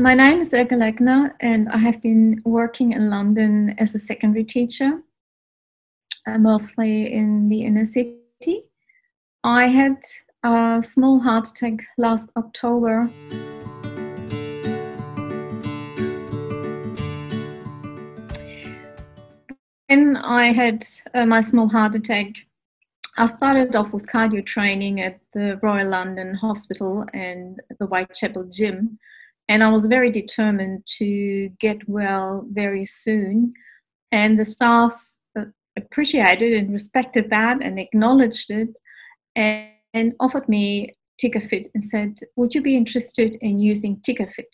My name is Elke Legner, and I have been working in London as a secondary teacher, uh, mostly in the inner city. I had a small heart attack last October. When I had uh, my small heart attack, I started off with cardio training at the Royal London Hospital and the Whitechapel Gym and I was very determined to get well very soon. And the staff uh, appreciated and respected that and acknowledged it and, and offered me TickerFit and said, Would you be interested in using TickerFit?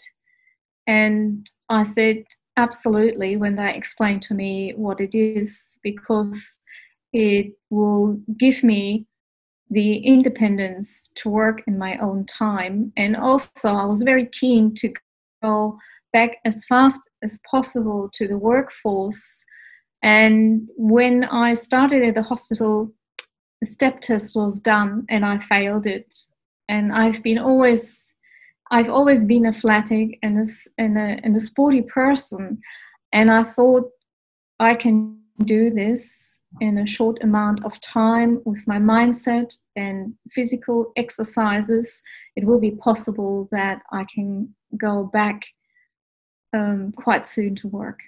And I said, Absolutely, when they explained to me what it is, because it will give me the independence to work in my own time. And also, I was very keen to go back as fast as possible to the workforce. And when I started at the hospital, the step test was done and I failed it. And I've been always, I've always been athletic and a, and a, and a sporty person. And I thought I can do this in a short amount of time with my mindset and physical exercises, it will be possible that I can go back um, quite soon to work.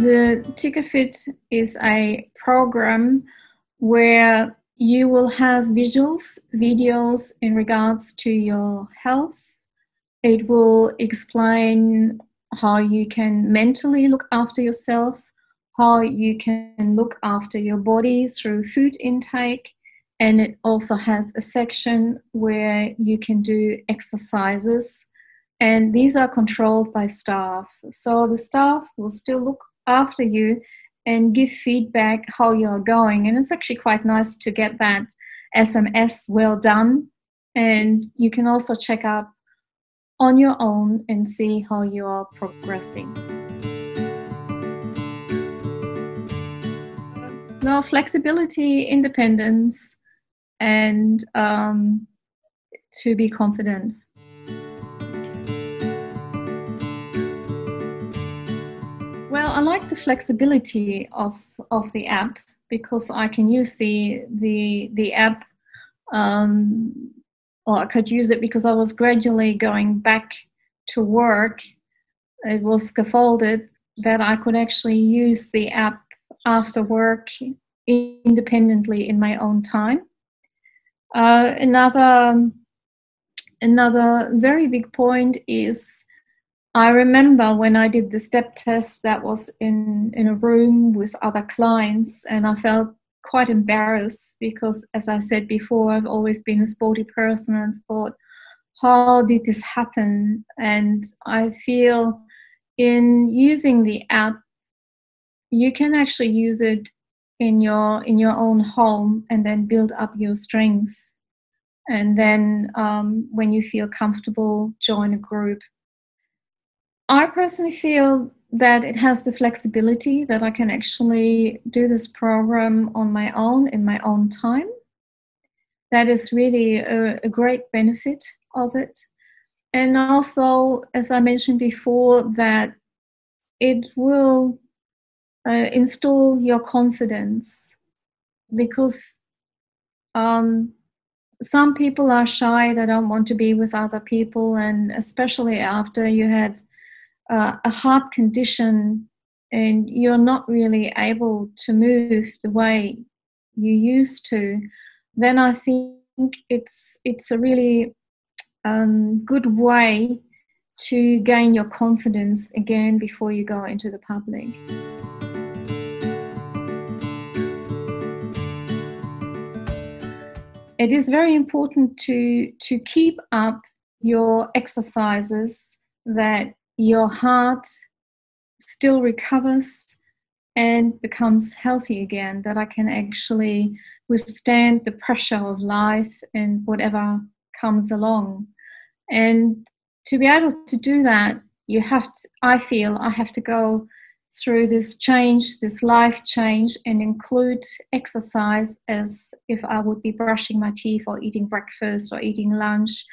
The TickerFit is a program where you will have visuals, videos in regards to your health, it will explain how you can mentally look after yourself, how you can look after your body through food intake, and it also has a section where you can do exercises. And these are controlled by staff. So the staff will still look after you and give feedback how you're going. And it's actually quite nice to get that SMS well done. And you can also check up on your own and see how you are progressing. Now, flexibility, independence, and um, to be confident. Well, I like the flexibility of, of the app because I can use the the the app um, or I could use it because I was gradually going back to work. It was scaffolded that I could actually use the app after work independently in my own time. Uh, another another very big point is I remember when I did the step test that was in in a room with other clients and I felt quite embarrassed because, as I said before, I've always been a sporty person and thought, how did this happen? And I feel in using the app, you can actually use it in your in your own home and then build up your strengths. And then um, when you feel comfortable, join a group. I personally feel that it has the flexibility that I can actually do this program on my own in my own time. That is really a, a great benefit of it. And also, as I mentioned before, that it will uh, install your confidence because um, some people are shy, they don't want to be with other people, and especially after you have uh, a heart condition and you're not really able to move the way you used to, then I think it's it's a really um, good way to gain your confidence again before you go into the public. It is very important to to keep up your exercises that your heart still recovers and becomes healthy again, that I can actually withstand the pressure of life and whatever comes along. And to be able to do that, you have to, I feel I have to go through this change, this life change, and include exercise as if I would be brushing my teeth or eating breakfast or eating lunch,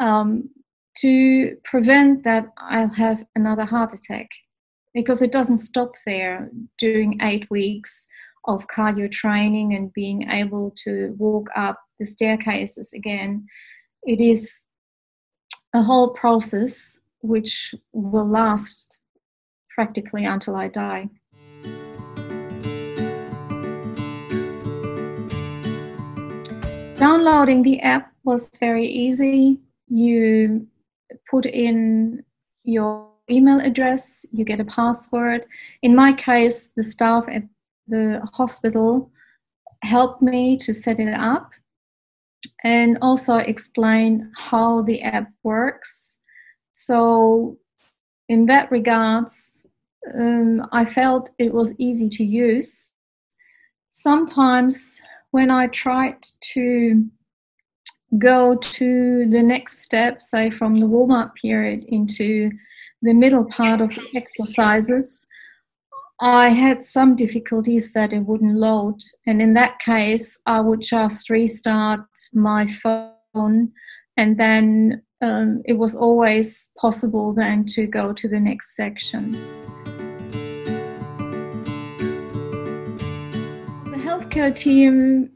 um, to prevent that I'll have another heart attack. Because it doesn't stop there during eight weeks of cardio training and being able to walk up the staircases again. It is a whole process which will last practically until I die. Downloading the app was very easy. You put in your email address, you get a password. In my case, the staff at the hospital helped me to set it up and also explain how the app works. So, in that regards, um, I felt it was easy to use. Sometimes, when I tried to go to the next step, say from the warm up period into the middle part of the exercises, I had some difficulties that it wouldn't load. And in that case, I would just restart my phone and then um, it was always possible then to go to the next section. The healthcare team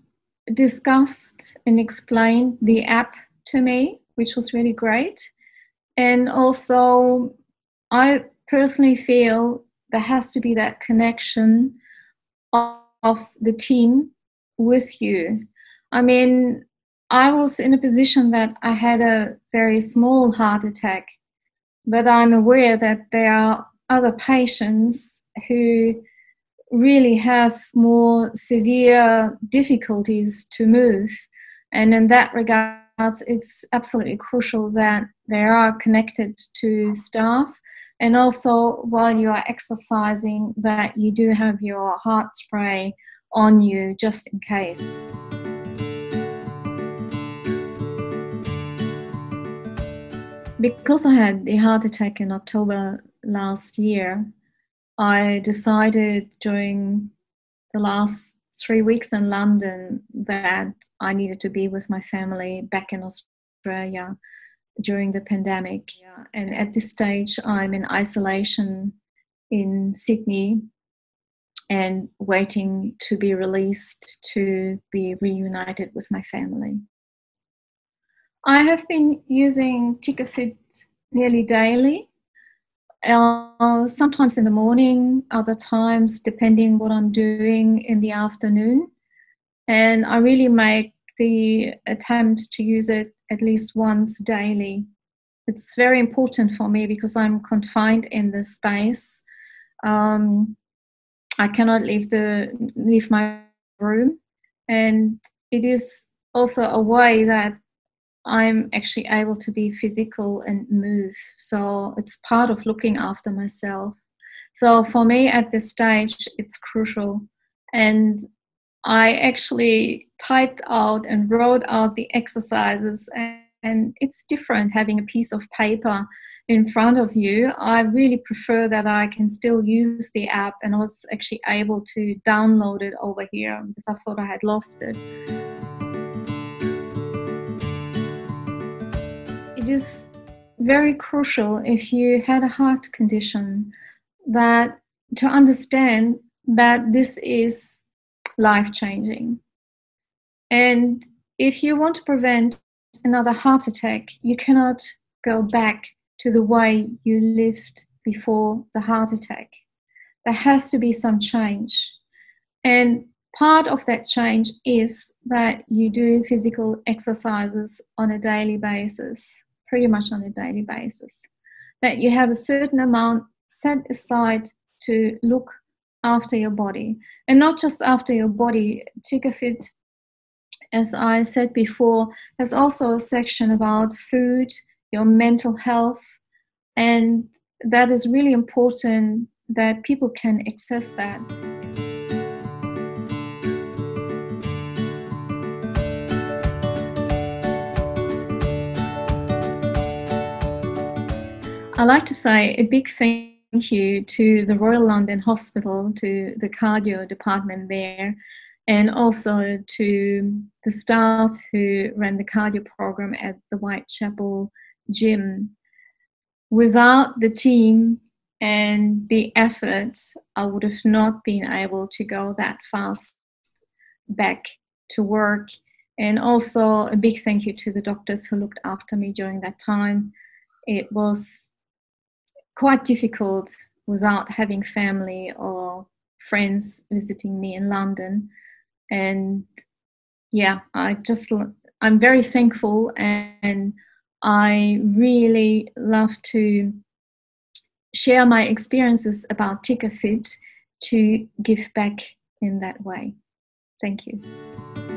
discussed and explained the app to me, which was really great. And also, I personally feel there has to be that connection of, the team with you. I mean, I was in a position that I had a very small heart attack, but I'm aware that there are other patients who really have more severe difficulties to move. And in that regard, it's absolutely crucial that they are connected to staff and also while you are exercising that you do have your heart spray on you just in case. Because I had the heart attack in October last year, I decided during the last three weeks in London that I needed to be with my family back in Australia during the pandemic. And at this stage, I'm in isolation in Sydney and waiting to be released to be reunited with my family. I have been using TickerFit nearly daily uh, sometimes in the morning, other times depending what I'm doing in the afternoon. And I really make the attempt to use it at least once daily. It's very important for me because I'm confined in the space. Um, I cannot leave the leave my room, and it is also a way that I'm actually able to be physical and move. So it's part of looking after myself. So for me at this stage, it's crucial. And I actually typed out and wrote out the exercises, and, and it's different having a piece of paper in front of you. I really prefer that I can still use the app, and I was actually able to download it over here because I thought I had lost it. It is very crucial if you had a heart condition that to understand that this is life changing. And if you want to prevent another heart attack, you cannot go back to the way you lived before the heart attack. There has to be some change. And part of that change is that you do physical exercises on a daily basis pretty much on a daily basis. That you have a certain amount set aside to look after your body and not just after your body. TickerFit, as I said before, has also a section about food, your mental health, and that is really important that people can access that. I like to say a big thank you to the Royal London Hospital, to the cardio department there, and also to the staff who ran the cardio program at the Whitechapel gym. Without the team and the efforts, I would have not been able to go that fast back to work. And also a big thank you to the doctors who looked after me during that time. It was quite difficult without having family or friends visiting me in London. And yeah, I just, I'm very thankful and I really love to share my experiences about TickerFit to give back in that way. Thank you.